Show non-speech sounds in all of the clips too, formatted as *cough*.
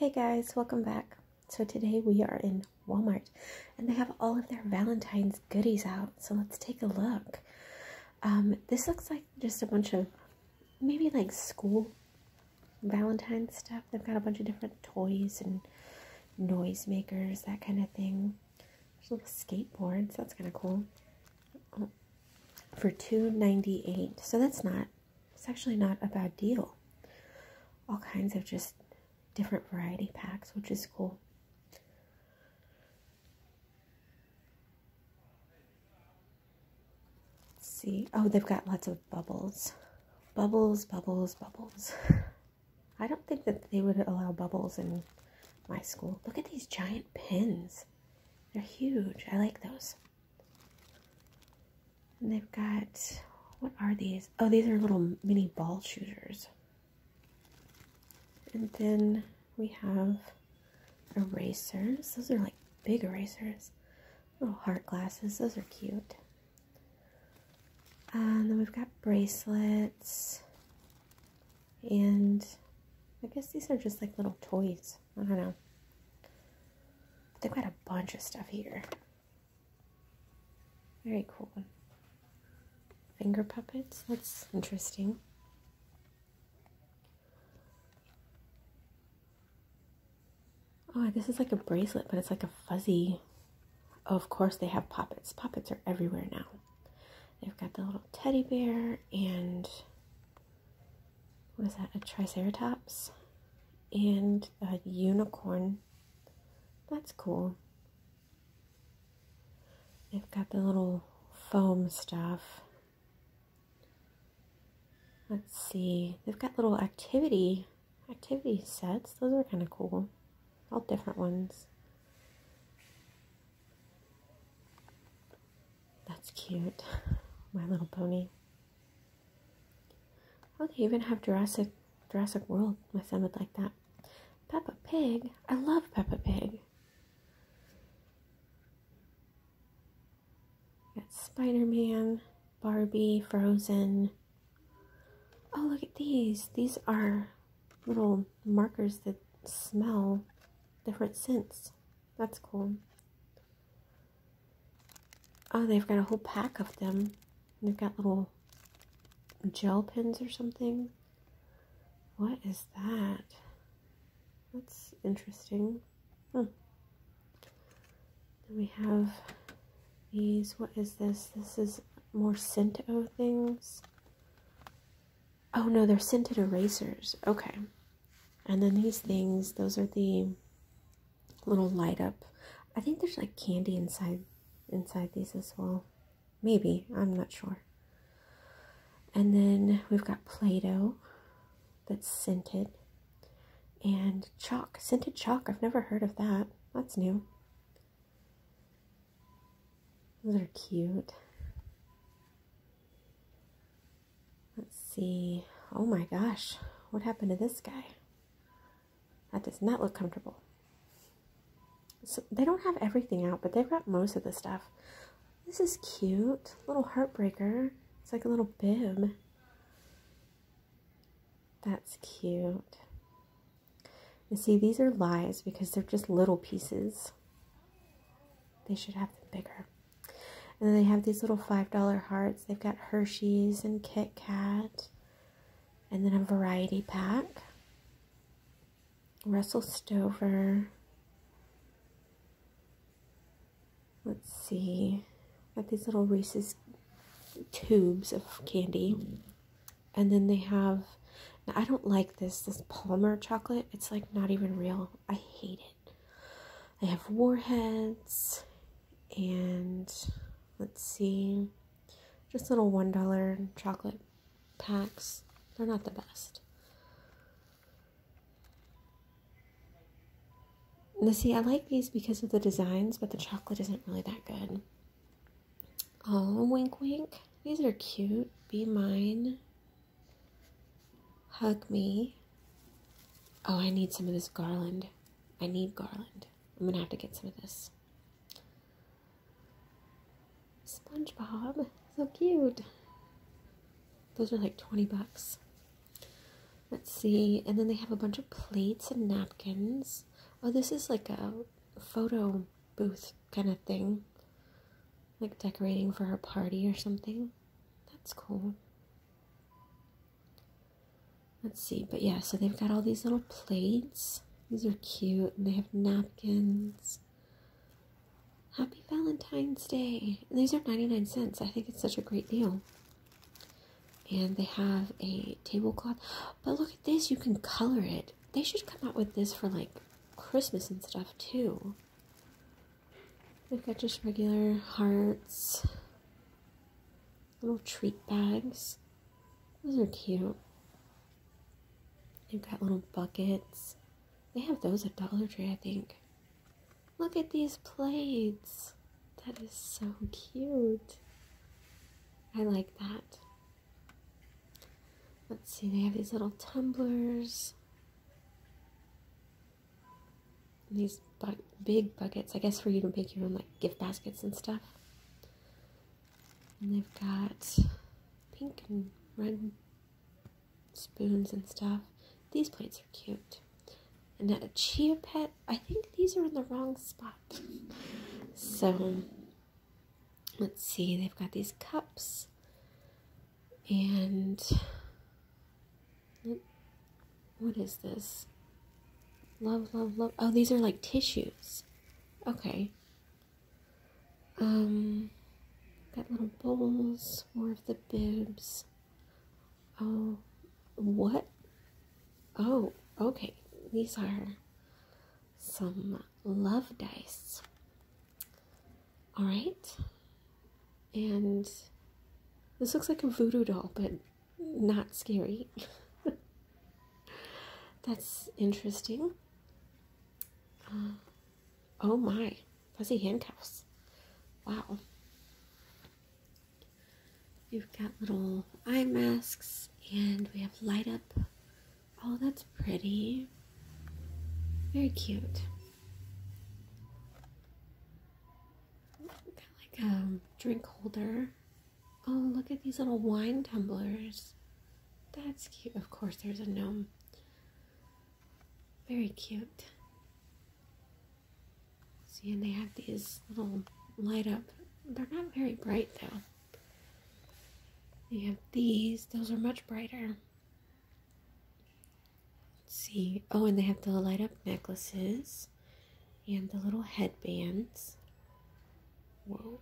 Hey guys, welcome back. So today we are in Walmart and they have all of their Valentine's goodies out. So let's take a look. Um, this looks like just a bunch of maybe like school Valentine's stuff. They've got a bunch of different toys and noisemakers, that kind of thing. There's little skateboards. That's kind of cool. For two ninety eight. So that's not. It's actually not a bad deal. All kinds of just different variety packs, which is cool. Let's see. Oh, they've got lots of bubbles. Bubbles, bubbles, bubbles. *laughs* I don't think that they would allow bubbles in my school. Look at these giant pins. They're huge. I like those. And they've got, what are these? Oh, these are little mini ball shooters. And then we have erasers. Those are like big erasers. Little heart glasses. Those are cute. Uh, and then we've got bracelets. And I guess these are just like little toys. I don't know. But they've got a bunch of stuff here. Very cool. Finger puppets. That's interesting. Oh, this is like a bracelet, but it's like a fuzzy. Oh, of course, they have Pop Its. Poppets are everywhere now. They've got the little teddy bear and what is that? A triceratops and a unicorn. That's cool. They've got the little foam stuff. Let's see. They've got little activity activity sets. Those are kind of cool all different ones. That's cute. *laughs* My little pony. Oh, they even have Jurassic Jurassic World. My son would like that. Peppa Pig. I love Peppa Pig. Got Spider Man, Barbie, Frozen. Oh, look at these. These are little markers that smell different scents. That's cool. Oh, they've got a whole pack of them. They've got little gel pens or something. What is that? That's interesting. Hmm. Then we have these. What is this? This is more Scento things. Oh no, they're scented erasers. Okay. And then these things, those are the little light up. I think there's like candy inside inside these as well. Maybe, I'm not sure. And then we've got Play-Doh that's scented. And chalk, scented chalk. I've never heard of that. That's new. Those are cute. Let's see. Oh my gosh. What happened to this guy? That does not look comfortable. So they don't have everything out, but they've got most of the stuff. This is cute. Little heartbreaker. It's like a little bib. That's cute. You see, these are lies because they're just little pieces. They should have them bigger. And then they have these little $5 hearts. They've got Hershey's and Kit Kat. And then a variety pack. Russell Stover. Let's see, got these little Reese's tubes of candy. And then they have, now I don't like this, this Palmer chocolate. It's like not even real. I hate it. They have warheads and let's see, just little $1 chocolate packs. They're not the best. Now, see, I like these because of the designs, but the chocolate isn't really that good. Oh, wink, wink. These are cute. Be mine. Hug me. Oh, I need some of this garland. I need garland. I'm gonna have to get some of this. SpongeBob. So cute. Those are like 20 bucks. Let's see. And then they have a bunch of plates and napkins. Oh, this is like a photo booth kind of thing. Like decorating for a party or something. That's cool. Let's see. But yeah, so they've got all these little plates. These are cute. And they have napkins. Happy Valentine's Day. And these are 99 cents. I think it's such a great deal. And they have a tablecloth. But look at this. You can color it. They should come out with this for like Christmas and stuff too. They've got just regular hearts, little treat bags. Those are cute. They've got little buckets. They have those at Dollar Tree, I think. Look at these plates. That is so cute. I like that. Let's see, they have these little tumblers. These bu big buckets, I guess for you to make your own like gift baskets and stuff. And they've got pink and red spoons and stuff. These plates are cute. And a chia pet, I think these are in the wrong spot. *laughs* So, let's see, they've got these cups. And, oh, what is this? Love, love, love. Oh, these are like tissues. Okay. Um, got little bowls, more of the bibs. Oh, what? Oh, okay. These are some love dice. All right. And this looks like a voodoo doll, but not scary. *laughs* That's interesting. *gasps* Oh my, fuzzy handcuffs. Wow. You've got little eye masks, and we have light up. Oh, that's pretty. Very cute. Got like a drink holder. Oh, look at these little wine tumblers. That's cute. Of course, there's a gnome. Very cute. See, and they have these little light up. They're not very bright though. They have these. Those are much brighter. Let's see. Oh, and they have the light up necklaces and the little headbands. Whoa,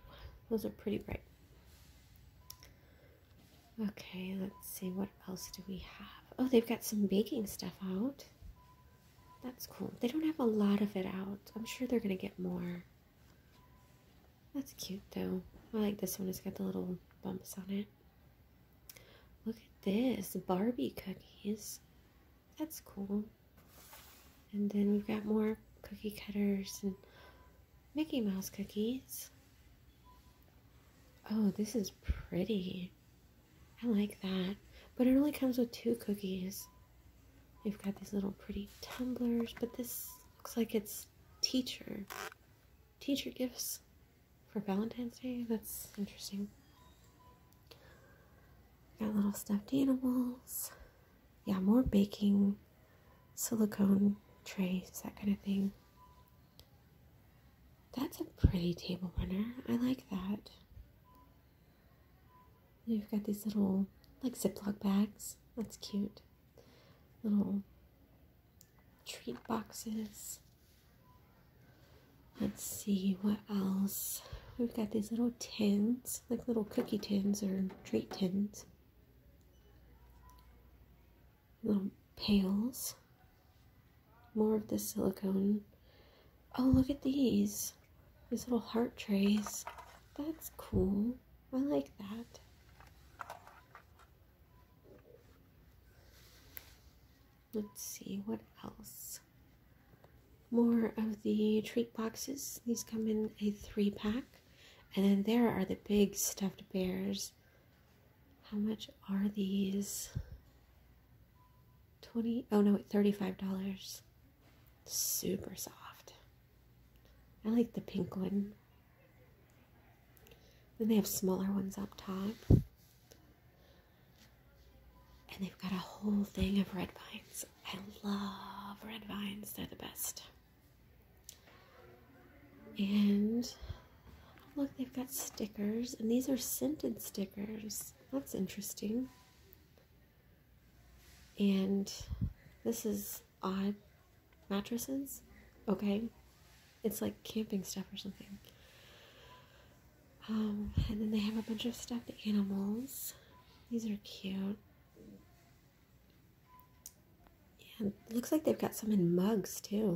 those are pretty bright. Okay, let's see. What else do we have? Oh, they've got some baking stuff out. That's cool. They don't have a lot of it out. I'm sure they're going to get more. That's cute though. I like this one. It's got the little bumps on it. Look at this. Barbie cookies. That's cool. And then we've got more cookie cutters and Mickey Mouse cookies. Oh, this is pretty. I like that. But it only comes with two cookies. We've got these little pretty tumblers, but this looks like it's teacher teacher gifts for Valentine's Day. That's interesting. Got little stuffed animals. Yeah, more baking, silicone trays, that kind of thing. That's a pretty table runner. I like that. You've got these little like Ziploc bags. That's cute little treat boxes. Let's see what else. We've got these little tins, like little cookie tins or treat tins. Little pails. More of the silicone. Oh, look at these. These little heart trays. That's cool. I like that. Let's see what else. More of the treat boxes. These come in a three pack. And then there are the big stuffed bears. How much are these? 20 oh no, $35. Super soft. I like the pink one. Then they have smaller ones up top. And they've got a whole thing of red vines. I love red vines, they're the best. And look, they've got stickers, and these are scented stickers. That's interesting. And this is odd mattresses. Okay. It's like camping stuff or something. Um, and then they have a bunch of stuffed animals. These are cute. And looks like they've got some in mugs too.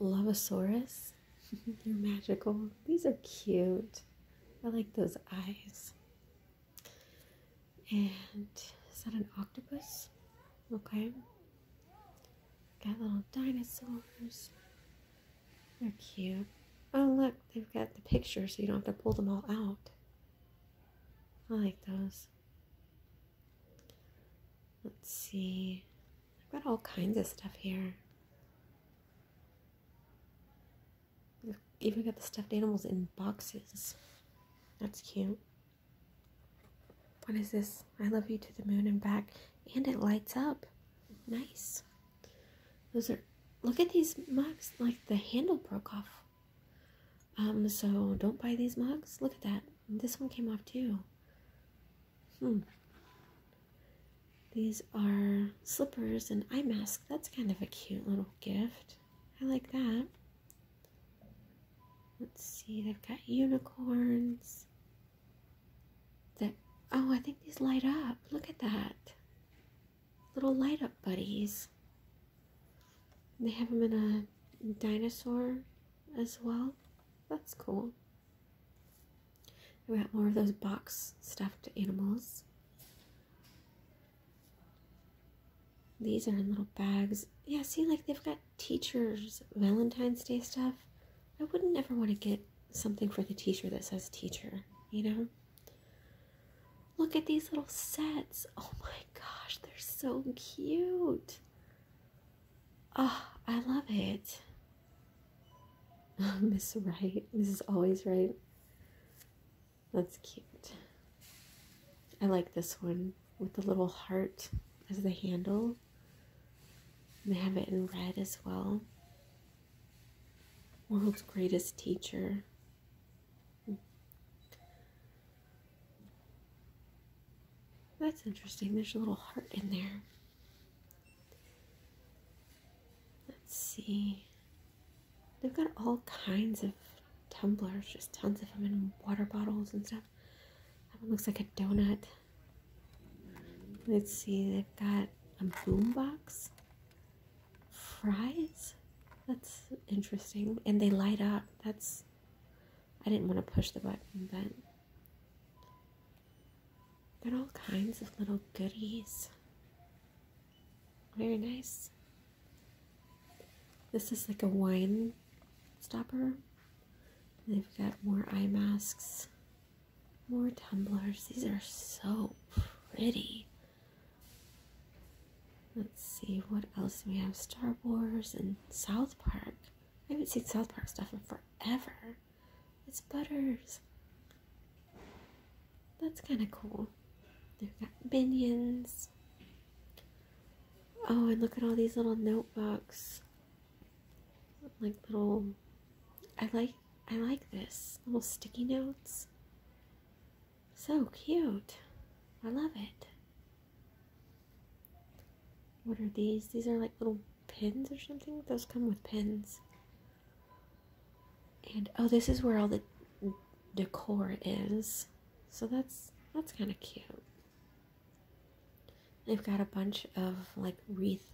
Lovosaurus. *laughs* You're magical. These are cute. I like those eyes. And is that an octopus? Okay. Got little dinosaurs. They're cute. Oh, look, they've got the picture so you don't have to pull them all out. I like those. Let's see. I've got all kinds of stuff here. I've even got the stuffed animals in boxes. That's cute. What is this? I love you to the moon and back. And it lights up. Nice. Those are, look at these mugs. Like the handle broke off. Um, so don't buy these mugs. Look at that. This one came off too. Hmm. These are slippers and eye mask. That's kind of a cute little gift. I like that. Let's see, they've got unicorns. That oh, I think these light up. Look at that. Little light up buddies. They have them in a dinosaur as well. That's cool. We got more of those box stuffed animals. These are in little bags. Yeah, see, like they've got teachers' Valentine's Day stuff. I wouldn't ever want to get something for the teacher that says teacher, you know? Look at these little sets. Oh my gosh, they're so cute. Oh, I love it. *laughs* Miss Right. Mrs. Always Right. That's cute. I like this one with the little heart as the handle. They have it in red as well. World's greatest teacher. That's interesting. There's a little heart in there. Let's see. They've got all kinds of tumblers, just tons of them in water bottles and stuff. That one looks like a donut. Let's see, they've got a boombox, fries. That's interesting, and they light up. That's I didn't want to push the button, but got all kinds of little goodies. Very nice. This is like a wine stopper. They've got more eye masks, more tumblers. These are so pretty. Let's see, what else we have? Star Wars and South Park. I haven't seen South Park stuff in forever. It's Butters. That's kind of cool. They've got minions. Oh, and look at all these little notebooks. Like little I like I like this. Little sticky notes. So cute. I love it. What are these? These are like little pins or something. Those come with pins. And oh, this is where all the decor is. So that's that's kind of cute. They've got a bunch of like wreath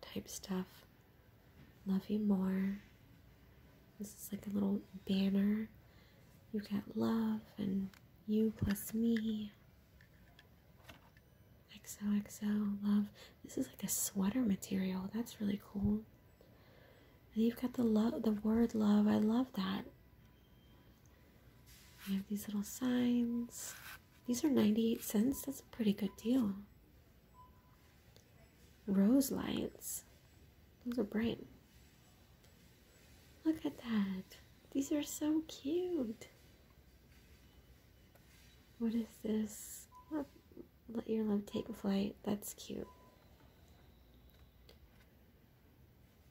type stuff. Love you more. This is like a little banner. You've got love and you plus me. XOXO love. This is like a sweater material. That's really cool. And you've got the love, the word love. I love that. I have these little signs. These are 98 cents. That's a pretty good deal. Rose lights. Those are bright. Look at that. These are so cute. What is this? Let your love take flight. That's cute.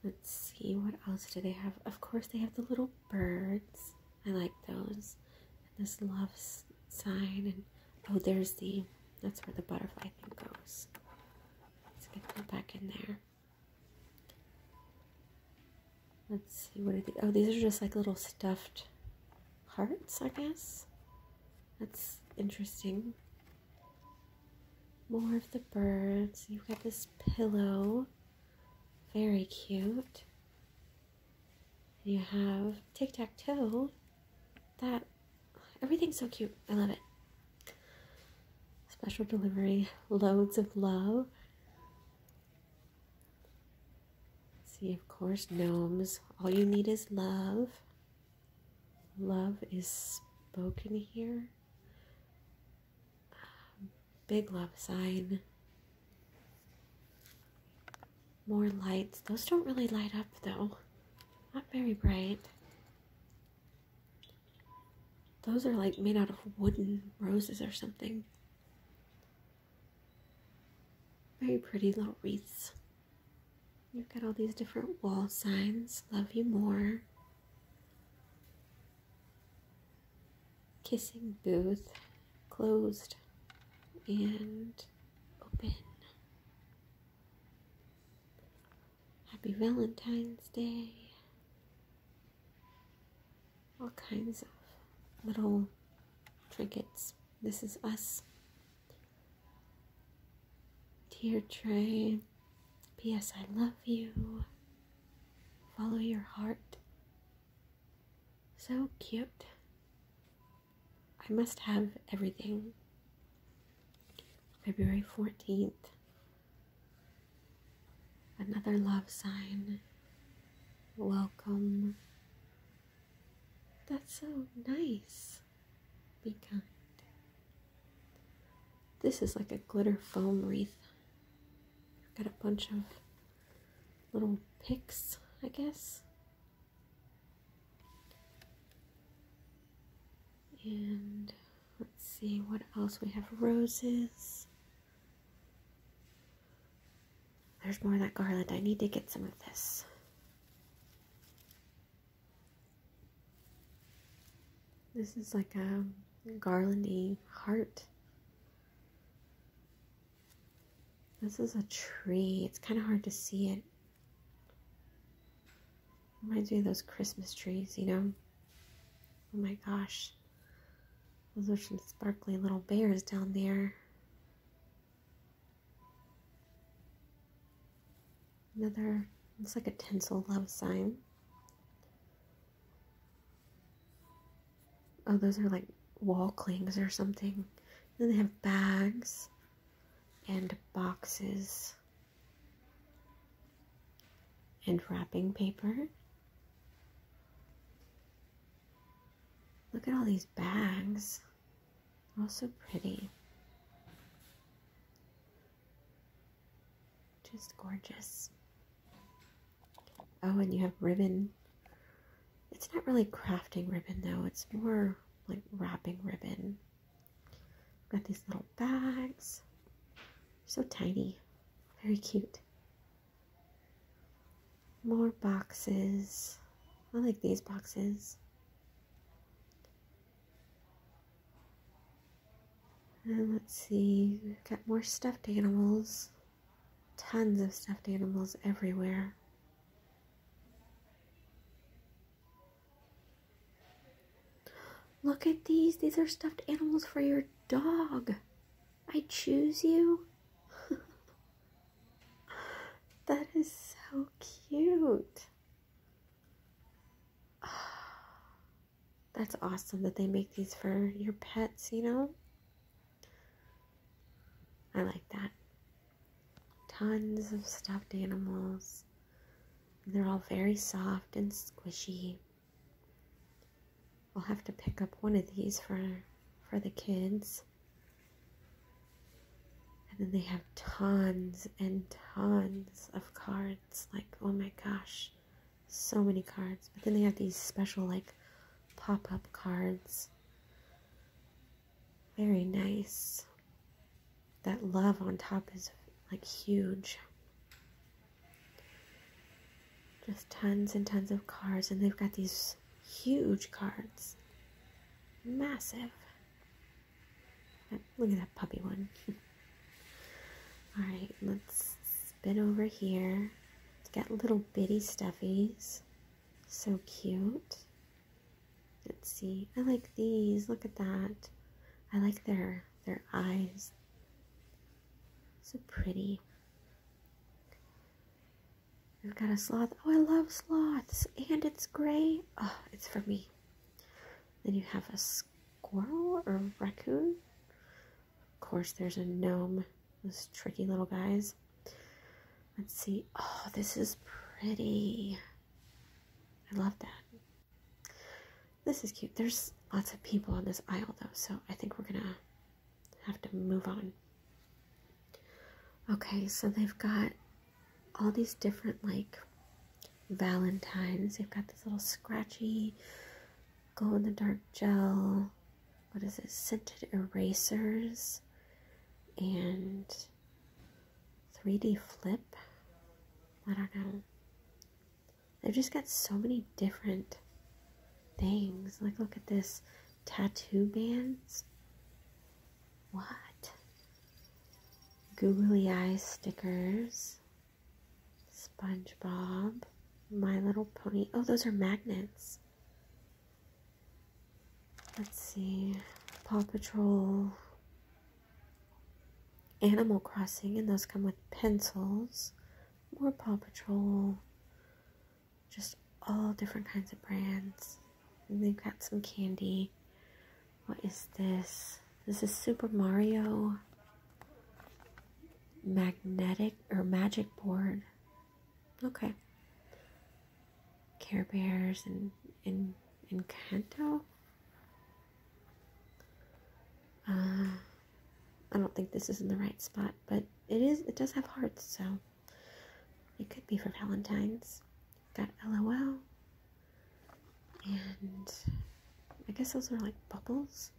Let's see, what else do they have? Of course, they have the little birds. I like those. And this love sign. And oh, there's the, that's where the butterfly thing goes. Let's get that back in there. Let's see, what are these? Oh, these are just like little stuffed hearts, I guess. That's interesting. More of the birds. You've got this pillow. Very cute. You have tic tac toe. That everything's so cute. I love it. Special delivery, loads of love. See, of course, gnomes. All you need is love. Love is spoken here. Big love sign. More lights. Those don't really light up though. Not very bright. Those are like made out of wooden roses or something. Very pretty little wreaths. You've got all these different wall signs. Love you more. Kissing booth. Closed and open. Happy Valentine's Day. All kinds of little trinkets. This is us. Tier tray. P.S. I love you. Follow your heart. So cute. I must have everything. February 14th. Another love sign. Welcome. That's so nice. Be kind. This is like a glitter foam wreath. Got a bunch of little picks, I guess. And let's see what else we have roses. There's more of that garland. I need to get some of this. This is like a garlandy heart. This is a tree. It's kind of hard to see it. Reminds me of those Christmas trees, you know? Oh my gosh. Those are some sparkly little bears down there. Another, looks like a tinsel love sign. Oh, those are like wall clings or something. Then they have bags and boxes and wrapping paper. Look at all these bags. Oh, so pretty. Just gorgeous. Oh, and you have ribbon. It's not really crafting ribbon though, it's more like wrapping ribbon. Got these little bags. So tiny. Very cute. More boxes. I like these boxes. And let's see, got more stuffed animals. Tons of stuffed animals everywhere. Look at these. These are stuffed animals for your dog. I choose you. *laughs* that is so cute. *sighs* That's awesome that they make these for your pets, you know? I like that. Tons of stuffed animals. They're all very soft and squishy. I'll have to pick up one of these for for the kids. And then they have tons and tons of cards. Like, oh my gosh, so many cards. But then they have these special like pop-up cards. Very nice. that love on top is like huge. Just tons and tons of cards, and they've got these huge cards. Massive. Look at that puppy one. *laughs* Alright, let's spin over here. It's got little bitty stuffies. So cute. Let's see. I like these. Look at that. I like their their eyes. So pretty. We've got a sloth. Oh, I love sloths. And it's gray. Oh, it's for me. Then you have a squirrel or a raccoon. Of course, there's a gnome. Those tricky little guys. Let's see. Oh, this is pretty. I love that. This is cute. There's lots of people on this aisle, though, so I think we're gonna have to move on. Okay, so they've got all these different, like, Valentines. They've got this little scratchy glow in the dark gel. What is it? Scented erasers and 3D flip. I don't know. They've just got so many different things. Like, look at this tattoo bands. What? Googly eye stickers. SpongeBob. My Little Pony. Oh, those are magnets. Let's see. Paw Patrol. Animal Crossing, and those come with pencils. More Paw Patrol. Just all different kinds of brands. And they've got some candy. What is this? This is Super Mario magnetic or magic board. Okay. Care Bears and in Encanto. Uh, I don't think this is in the right spot, but it is. It does have hearts, so it could be for Valentine's. Got LOL, and I guess those are like bubbles.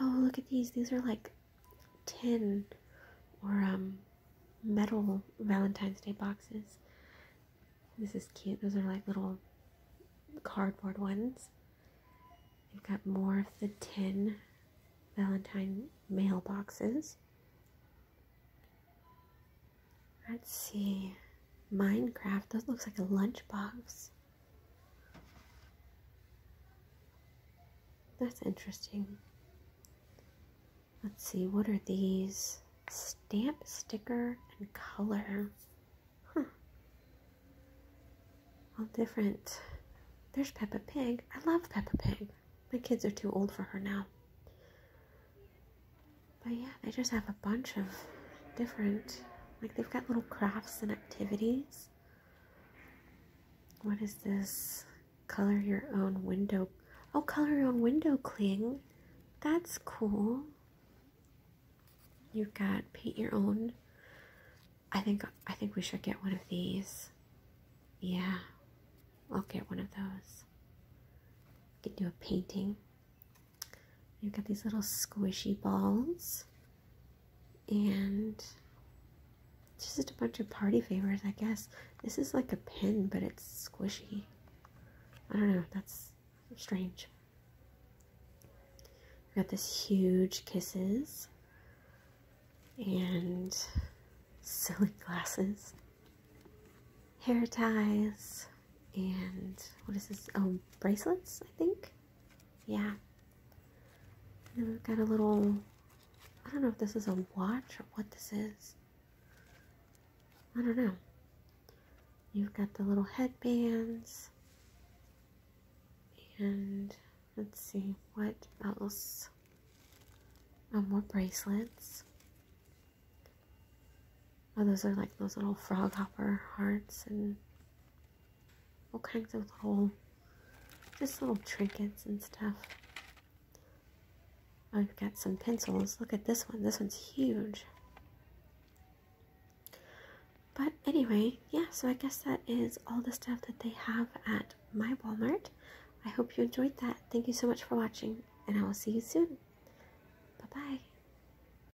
Oh, look at these. These are like tin or um metal Valentine's Day boxes. This is cute. Those are like little cardboard ones. You've got more of the tin Valentine mailboxes. Let's see. Minecraft. That looks like a lunchbox. That's interesting. Let's see. What are these? Stamp, sticker, and color. All different. There's Peppa Pig. I love Peppa Pig. My kids are too old for her now. But yeah, they just have a bunch of different, like they've got little crafts and activities. What is this? Color your own window. Oh, color your own window cling. That's cool. You've got paint your own. I think I think we should get one of these. Yeah, I'll get one of those. Get do a painting. You've got these little squishy balls. And just a bunch of party favors, I guess. This is like a pin, but it's squishy. I don't know, that's strange. We've got this huge kisses and *laughs* silly glasses, hair ties, and what is this? Oh, bracelets, I think. Yeah. And we've got a little, I don't know if this is a watch or what this is. I don't know. You've got the little headbands. And let's see, what else? Oh, more bracelets. Oh, those are like those little frog hopper hearts and all kinds of little, just little trinkets and stuff. I've got some pencils. Look at this one. This one's huge. But anyway, yeah, so I guess that is all the stuff that they have at my Walmart. I hope you enjoyed that. Thank you so much for watching, and I will see you soon. Bye-bye.